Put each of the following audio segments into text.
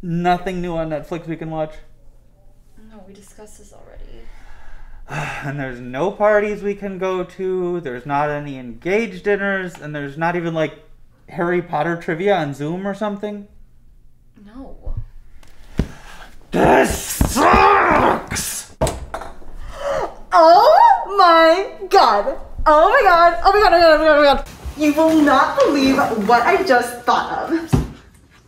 So there's like nothing new on Netflix we can watch. No, we discussed this already. And there's no parties we can go to. There's not any engaged dinners, and there's not even like Harry Potter trivia on Zoom or something. No. This sucks. Oh my god! Oh my god! Oh my god! Oh my god! Oh my god! Oh my god! You will not believe what I just thought of.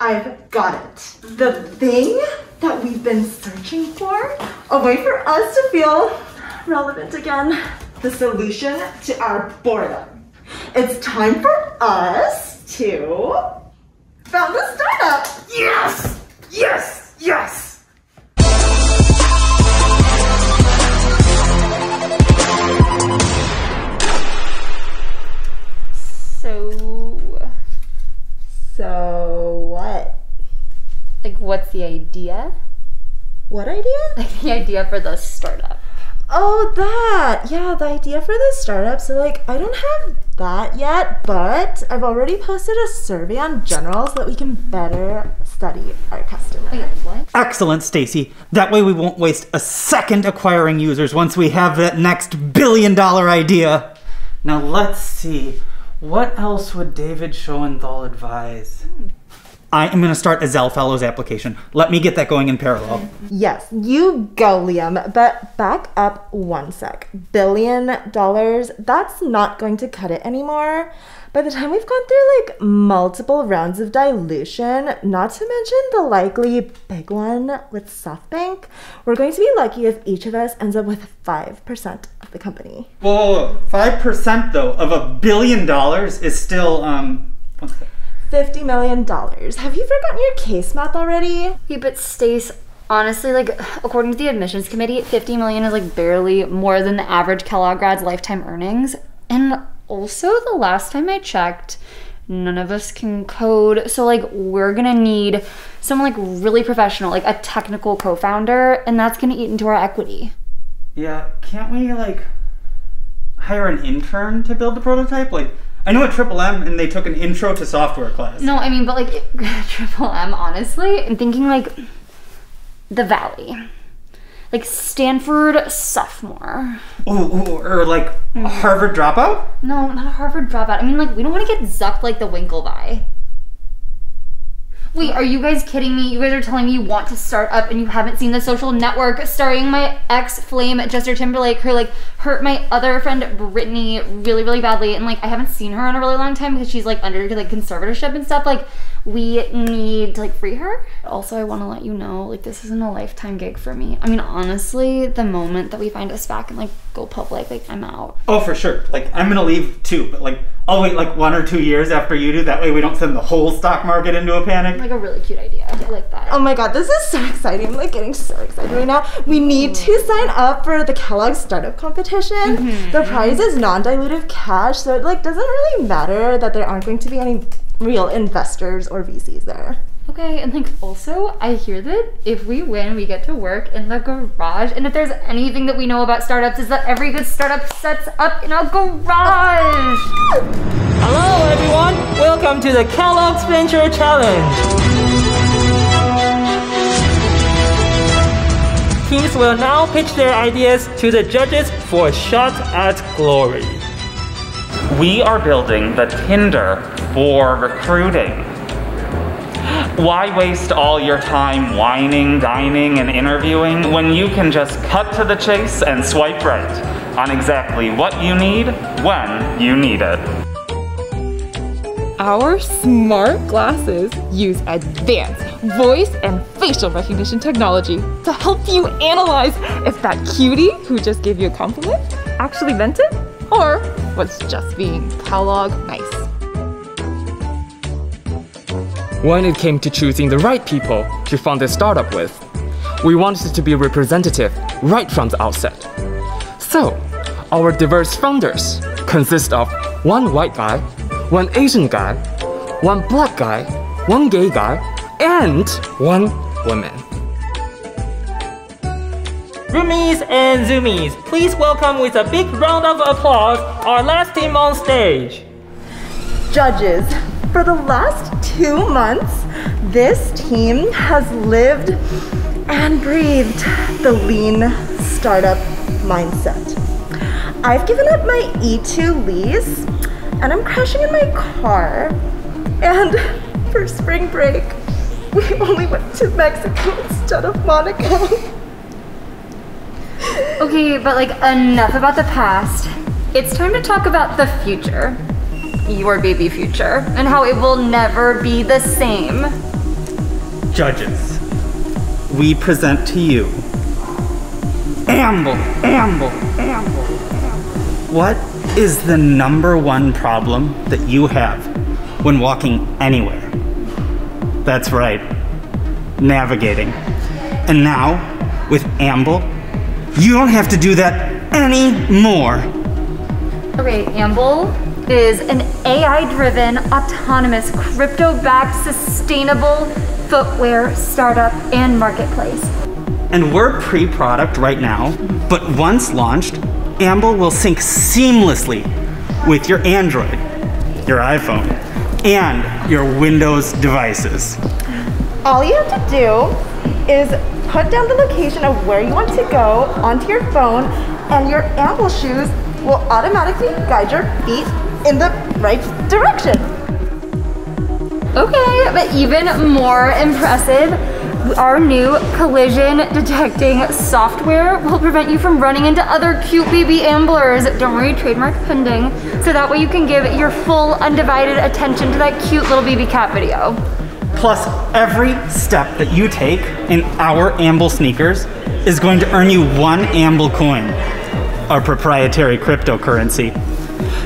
I've got it. The thing that we've been searching for, a way for us to feel relevant again. The solution to our boredom. It's time for us to found a startup. Yes! Yes! Yes! So, So what's the idea? What idea? Like, the idea for the startup. Oh, that. Yeah, the idea for the startup. So, like, I don't have that yet, but I've already posted a survey on general so that we can better study our customer. Wait, what? Excellent, Stacy. That way we won't waste a second acquiring users once we have that next billion dollar idea. Now let's see. What else would David Schonthal advise? Hmm, I am going to start a Zell Fellows application. Let me get that going in parallel. Yes, you go, Liam. But back up one sec. Billion dollars, that's not going to cut it anymore. By the time we've gone through like multiple rounds of dilution, not to mention the likely big one with SoftBank, we're going to be lucky if each of us ends up with 5% of the company. Whoa, five percent though of a billion dollars is still um. What's that? $50 million. Have you forgotten your case math already? Yeah, but Stace, honestly, like, according to the admissions committee, 50 million is like barely more than the average Kellogg grad's lifetime earnings. And also, the last time I checked, none of us can code. So, like, we're gonna need someone like really professional, like a technical co founder, and that's gonna eat into our equity. Yeah, can't we like hire an intern to build the prototype? Like, I know at Triple M and they took an intro to software class. No, I mean, but like, Triple M, honestly, I'm thinking like the Valley. Like Stanford sophomore. Ooh, ooh, or like a mm-hmm. Harvard dropout? No, not a Harvard dropout. I mean, like, we don't want to get zucked like the Winklevi. Wait, are you guys kidding me? You guys are telling me you want to start up and you haven't seen the social network starring my ex flame Justin Timberlake who like hurt my other friend Brittany really, really badly and like I haven't seen her in a really long time because she's like under like conservatorship and stuff. Like we need to like free her. Also, I want to let you know like this isn't a lifetime gig for me. I mean, honestly, the moment that we find us back and like go public, like I'm out. Oh, for sure. Like, I'm gonna leave too, but like, I'll wait like one or two years after you do. That way we don't send the whole stock market into a panic. Like a really cute idea. I like that. Oh my god, this is so exciting. I'm like getting so excited right now. We need to mm-hmm. sign up for the Kellogg startup competition. The mm-hmm. prize is non-dilutive cash, so it like doesn't really matter that there aren't going to be any real investors or VCs there. Okay, and like also, I hear that if we win, we get to work in the garage. And if there's anything that we know about startups, is that every good startup sets up in a garage. Hello everyone, welcome to the Kellogg's Venture Challenge. Teams will now pitch their ideas to the judges for a shot at glory. We are building the Tinder for recruiting. Why waste all your time whining, dining, and interviewing when you can just cut to the chase and swipe right on exactly what you need when you need it? Our smart glasses use advanced voice and facial recognition technology to help you analyze if that cutie who just gave you a compliment actually meant it or was just being Kellogg nice. When it came to choosing the right people to fund this startup with, we wanted it to be representative right from the outset. So, our diverse founders consist of one white guy, one Asian guy, one black guy, one gay guy, and one woman. Roomies and Zoomies, please welcome with a big round of applause our last team on stage. Judges, For the last two months, this team has lived and breathed the lean startup mindset. I've given up my E2 lease and I'm crashing in my car. And for spring break, we only went to Mexico instead of Monaco. Okay, but like enough about the past. It's time to talk about the future. Your baby future, and how it will never be the same. Judges, we present to you Amble, Amble, Amble, Amble. What is the number one problem that you have when walking anywhere? That's right, navigating. And now, with Amble, you don't have to do that anymore. Okay, Amble is an AI driven, autonomous, crypto backed, sustainable footwear startup and marketplace. And we're pre product right now, but once launched, Amble will sync seamlessly with your Android, your iPhone, and your Windows devices. All you have to do is put down the location of where you want to go onto your phone, and your Amble shoes will automatically guide your feet in the right direction. Okay, but even more impressive, our new collision detecting software will prevent you from running into other cute baby amblers. Don't worry, trademark pending. So that way you can give your full undivided attention to that cute little baby cat video. Plus, every step that you take in our Amble sneakers is going to earn you one Amble coin, our proprietary cryptocurrency.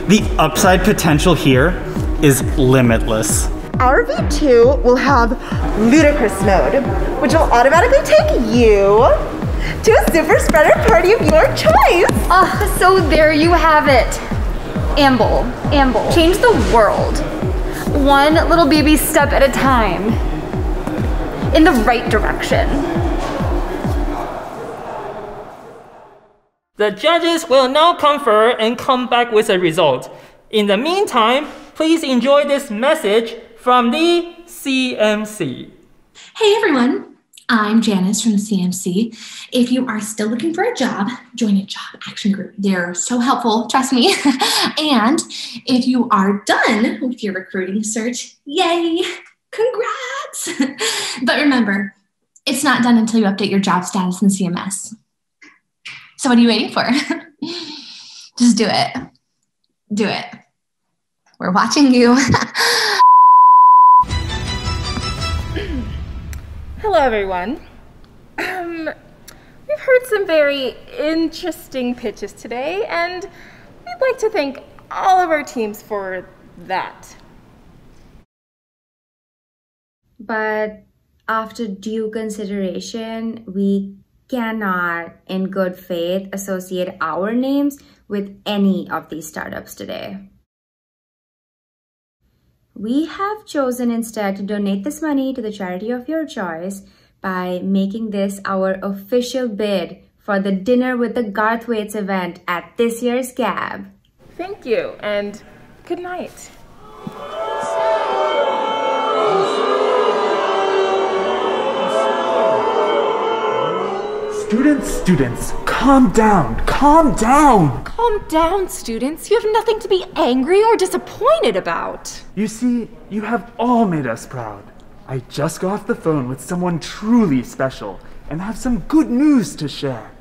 The upside potential here is limitless. Our V2 will have ludicrous mode, which will automatically take you to a super spreader party of your choice. Ah, so there you have it. Amble, Amble. Change the world. One little baby step at a time. In the right direction. The judges will now confer and come back with a result. In the meantime, please enjoy this message from the CMC. Hey everyone, I'm Janice from the CMC. If you are still looking for a job, join a job action group. They're so helpful, trust me. and if you are done with your recruiting search, yay, congrats. but remember, it's not done until you update your job status in CMS. So what are you waiting for? Just do it. Do it. We're watching you. Hello, everyone. Um, we've heard some very interesting pitches today, and we'd like to thank all of our teams for that. But after due consideration, we cannot, in good faith, associate our names with any of these startups today. We have chosen instead to donate this money to the charity of your choice by making this our official bid for the Dinner with the Garthwaites event at this year's GAB. Thank you, and good night. Students, students, calm down, calm down. Calm down, students. You have nothing to be angry or disappointed about. You see, you have all made us proud. I just got off the phone with someone truly special and have some good news to share.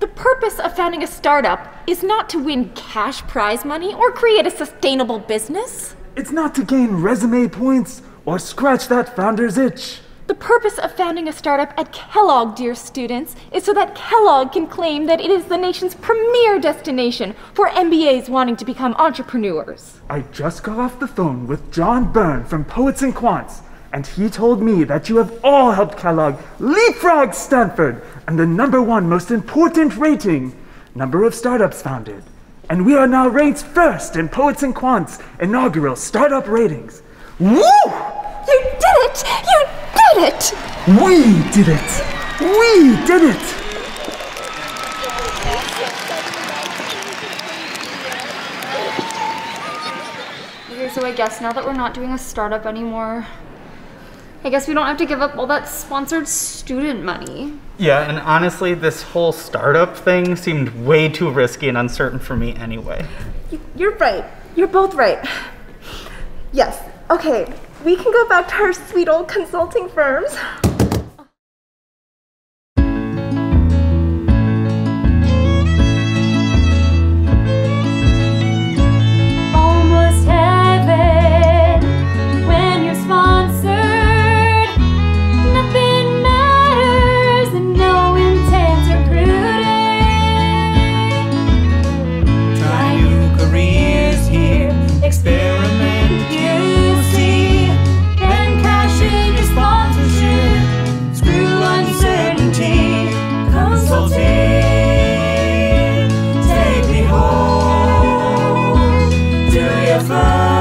The purpose of founding a startup is not to win cash prize money or create a sustainable business. It's not to gain resume points or scratch that founder's itch. The purpose of founding a startup at Kellogg, dear students, is so that Kellogg can claim that it is the nation's premier destination for MBAs wanting to become entrepreneurs. I just got off the phone with John Byrne from Poets and Quants, and he told me that you have all helped Kellogg leapfrog Stanford and the number one most important rating number of startups founded. And we are now ranked first in Poets and Quants inaugural startup ratings. Woo! You did it! You did it! We did it! We did it! You're so I guess now that we're not doing a startup anymore, I guess we don't have to give up all that sponsored student money. Yeah, and honestly, this whole startup thing seemed way too risky and uncertain for me anyway. You're right. You're both right. Yes. Okay. We can go back to our sweet old consulting firms. Your